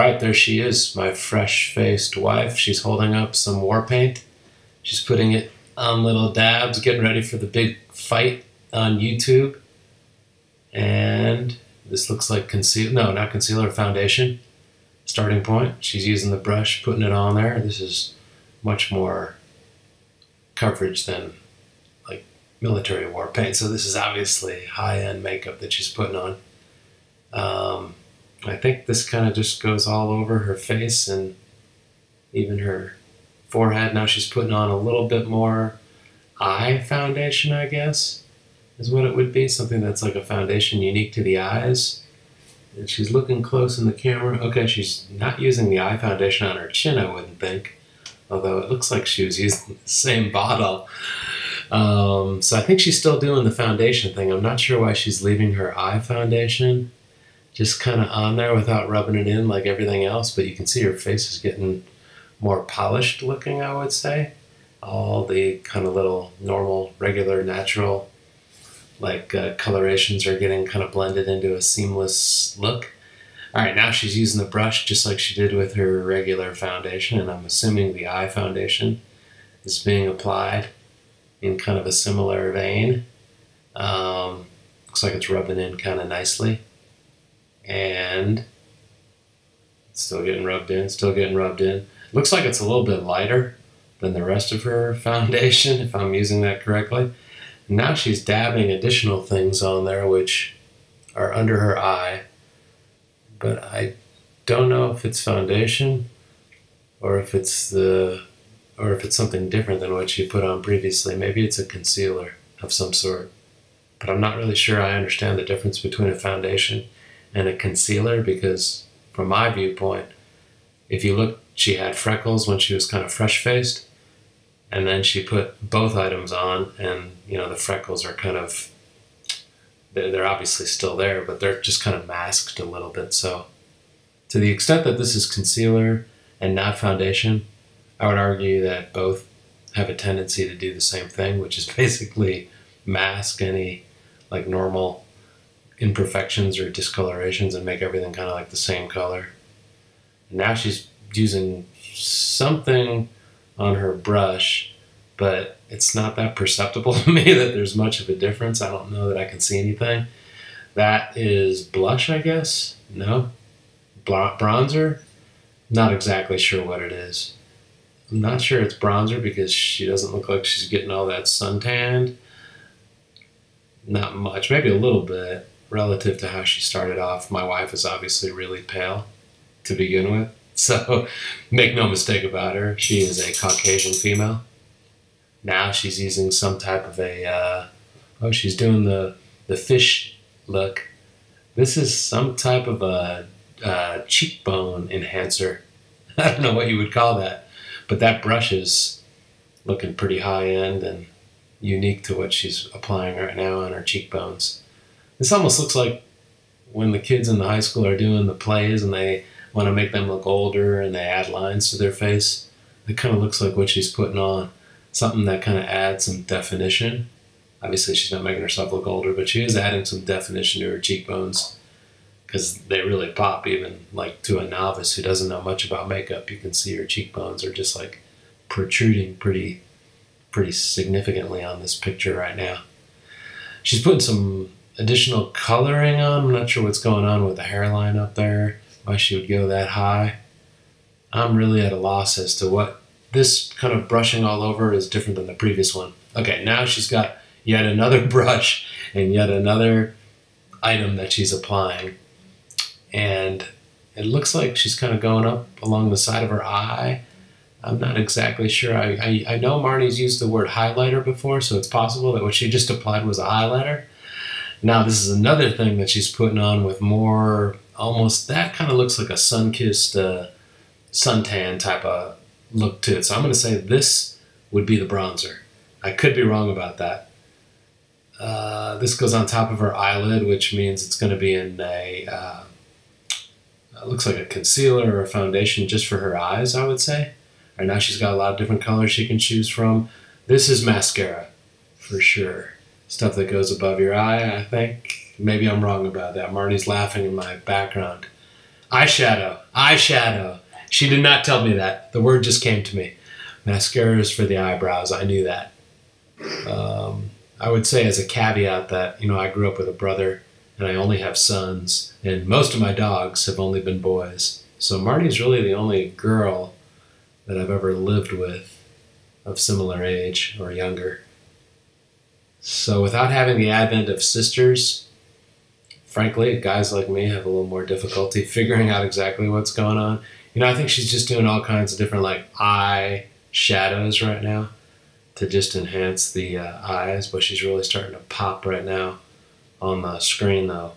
right, there she is, my fresh faced wife. She's holding up some war paint. She's putting it on little dabs, getting ready for the big fight on YouTube. And this looks like conceal no, not concealer, foundation. Starting point. She's using the brush, putting it on there. This is much more coverage than like military war paint. So this is obviously high end makeup that she's putting on. Um, I think this kind of just goes all over her face and even her forehead. Now she's putting on a little bit more eye foundation, I guess, is what it would be. Something that's like a foundation unique to the eyes. And she's looking close in the camera. Okay, she's not using the eye foundation on her chin, I wouldn't think. Although it looks like she was using the same bottle. Um, so I think she's still doing the foundation thing. I'm not sure why she's leaving her eye foundation just kind of on there without rubbing it in like everything else, but you can see her face is getting more polished looking, I would say. All the kind of little normal, regular, natural like uh, colorations are getting kind of blended into a seamless look. All right, now she's using the brush just like she did with her regular foundation, and I'm assuming the eye foundation is being applied in kind of a similar vein. Um, looks like it's rubbing in kind of nicely and still getting rubbed in, still getting rubbed in. Looks like it's a little bit lighter than the rest of her foundation, if I'm using that correctly. Now she's dabbing additional things on there which are under her eye, but I don't know if it's foundation or if it's the or if it's something different than what she put on previously. Maybe it's a concealer of some sort. But I'm not really sure I understand the difference between a foundation and a concealer because, from my viewpoint, if you look, she had freckles when she was kind of fresh faced, and then she put both items on, and you know the freckles are kind of they're they're obviously still there, but they're just kind of masked a little bit. So, to the extent that this is concealer and not foundation, I would argue that both have a tendency to do the same thing, which is basically mask any like normal imperfections or discolorations and make everything kind of like the same color. Now she's using something on her brush, but it's not that perceptible to me that there's much of a difference. I don't know that I can see anything. That is blush, I guess. No. Bronzer? Not exactly sure what it is. I'm not sure it's bronzer because she doesn't look like she's getting all that suntanned. Not much, maybe a little bit relative to how she started off. My wife is obviously really pale to begin with. So make no mistake about her, she is a Caucasian female. Now she's using some type of a, uh, oh, she's doing the, the fish look. This is some type of a cheekbone enhancer. I don't know what you would call that, but that brush is looking pretty high end and unique to what she's applying right now on her cheekbones. This almost looks like when the kids in the high school are doing the plays and they want to make them look older and they add lines to their face. It kind of looks like what she's putting on. Something that kind of adds some definition. Obviously, she's not making herself look older, but she is adding some definition to her cheekbones because they really pop even like to a novice who doesn't know much about makeup. You can see her cheekbones are just like protruding pretty, pretty significantly on this picture right now. She's putting some additional coloring on. I'm not sure what's going on with the hairline up there, why she would go that high. I'm really at a loss as to what this kind of brushing all over is different than the previous one. Okay, now she's got yet another brush and yet another item that she's applying. And it looks like she's kind of going up along the side of her eye. I'm not exactly sure. I, I, I know Marnie's used the word highlighter before, so it's possible that what she just applied was a highlighter. Now this is another thing that she's putting on with more almost that kind of looks like a sun-kissed uh, suntan type of look to it. So I'm going to say this would be the bronzer. I could be wrong about that. Uh, this goes on top of her eyelid, which means it's going to be in a uh, looks like a concealer or a foundation just for her eyes, I would say. Right now she's got a lot of different colors she can choose from. This is mascara for sure stuff that goes above your eye, I think. Maybe I'm wrong about that. Marnie's laughing in my background. Eyeshadow. Eyeshadow. She did not tell me that. The word just came to me. Mascara is for the eyebrows. I knew that. Um, I would say as a caveat that, you know, I grew up with a brother and I only have sons, and most of my dogs have only been boys. So Marnie's really the only girl that I've ever lived with of similar age or younger. So without having the advent of sisters, frankly, guys like me have a little more difficulty figuring out exactly what's going on. You know, I think she's just doing all kinds of different like eye shadows right now to just enhance the uh, eyes, but she's really starting to pop right now on the screen though,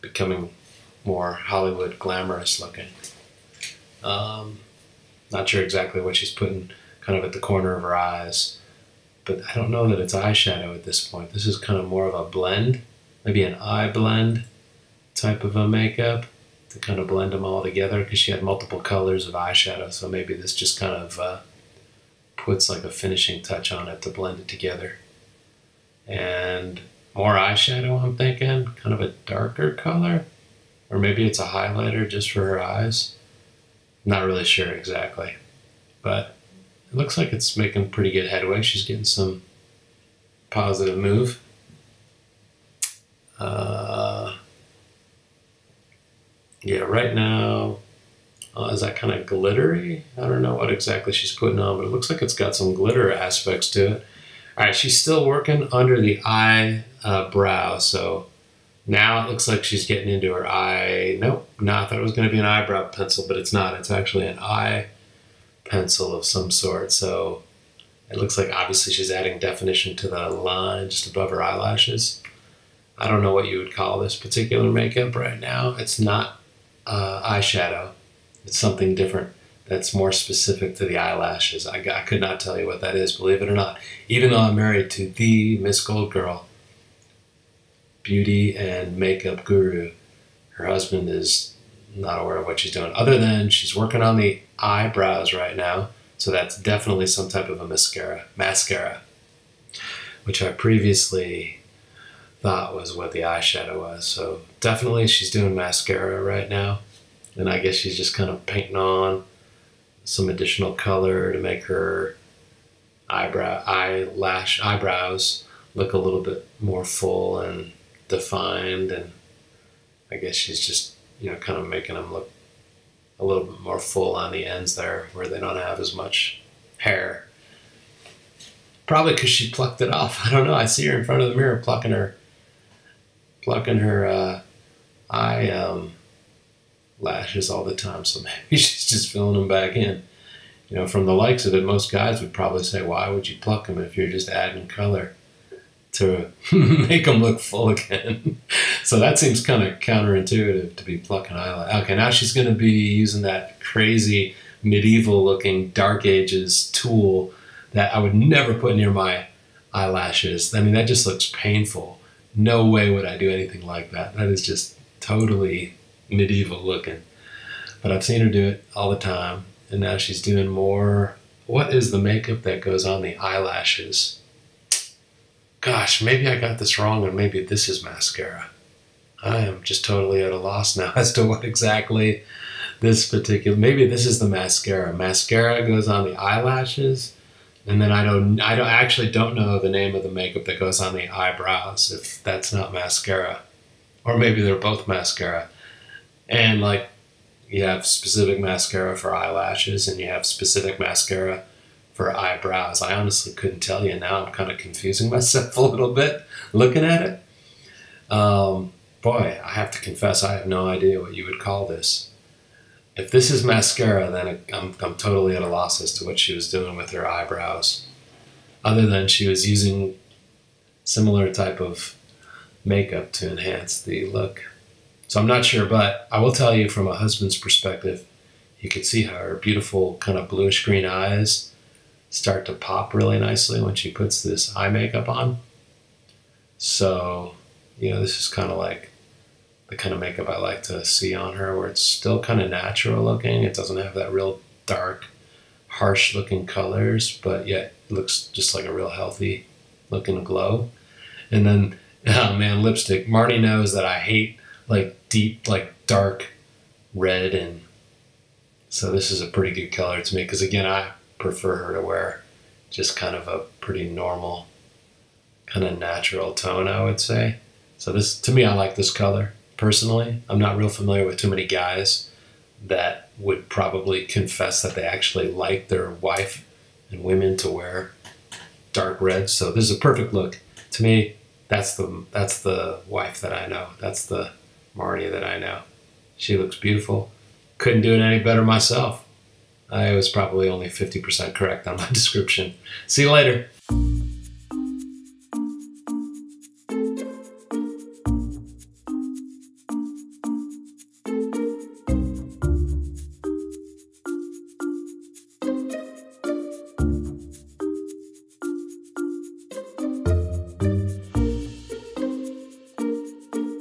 becoming more Hollywood glamorous looking. Um, not sure exactly what she's putting kind of at the corner of her eyes, but I don't know that it's eyeshadow at this point. This is kind of more of a blend, maybe an eye blend type of a makeup to kind of blend them all together because she had multiple colors of eyeshadow. So maybe this just kind of uh, puts like a finishing touch on it to blend it together. And more eyeshadow, I'm thinking, kind of a darker color. Or maybe it's a highlighter just for her eyes. Not really sure exactly. But it looks like it's making pretty good headway. She's getting some positive move. Uh, yeah, right now, uh, is that kind of glittery? I don't know what exactly she's putting on, but it looks like it's got some glitter aspects to it. All right, she's still working under the eye uh, brow, so now it looks like she's getting into her eye. Nope, no, I thought it was going to be an eyebrow pencil, but it's not. It's actually an eye pencil of some sort. So it looks like obviously she's adding definition to the line just above her eyelashes. I don't know what you would call this particular makeup right now. It's not uh, eyeshadow. It's something different that's more specific to the eyelashes. I, I could not tell you what that is, believe it or not. Even though I'm married to the MsGoldgirl, beauty and makeup guru, her husband is not aware of what she's doing, other than she's working on the eyebrows right now. So that's definitely some type of a mascara, mascara, which I previously thought was what the eyeshadow was. So definitely she's doing mascara right now. And I guess she's just kind of painting on some additional color to make her eyebrow eyelash eyebrows look a little bit more full and defined and I guess she's just you know kind of making them look a little bit more full on the ends there where they don't have as much hair probably because she plucked it off I don't know I see her in front of the mirror plucking her plucking her uh, eye um, lashes all the time. So maybe she's just filling them back in. You know, from the likes of it, most guys would probably say, why would you pluck them if you're just adding color to make them look full again? so that seems kind of counterintuitive to be plucking eyelash. Okay, now she's going to be using that crazy medieval looking dark ages tool that I would never put near my eyelashes. I mean, that just looks painful. No way would I do anything like that. That is just totally medieval looking. But I've seen her do it all the time, and now she's doing more. What is the makeup that goes on the eyelashes? Gosh, maybe I got this wrong, and maybe this is mascara. I am just totally at a loss now as to what exactly this particular. Maybe this is the mascara. Mascara goes on the eyelashes, and then I don't. I don't actually don't know the name of the makeup that goes on the eyebrows. If that's not mascara, or maybe they're both mascara and like you have specific mascara for eyelashes and you have specific mascara for eyebrows. I honestly couldn't tell you. Now I'm kind of confusing myself a little bit looking at it. Um, boy, I have to confess, I have no idea what you would call this. If this is mascara, then I'm, I'm totally at a loss as to what she was doing with her eyebrows. Other than she was using similar type of makeup to enhance the look. So I'm not sure, but I will tell you from a husband's perspective, you could see her beautiful kind of bluish green eyes start to pop really nicely when she puts this eye makeup on. So, you know, this is kind of like the kind of makeup I like to see on her where it's still kind of natural looking. It doesn't have that real dark, harsh looking colors, but yet looks just like a real healthy looking glow. And then, oh man, lipstick. Marnie knows that I hate like deep, like dark red and so this is a pretty good color to me because again I prefer her to wear just kind of a pretty normal kind of natural tone I would say. So this to me I like this color personally. I'm not real familiar with too many guys that would probably confess that they actually like their wife and women to wear dark red. So this is a perfect look. To me, that's the that's the wife that I know. That's the Marnie that I know. She looks beautiful. Couldn't do it any better myself. I was probably only 50% correct on my description. See you later.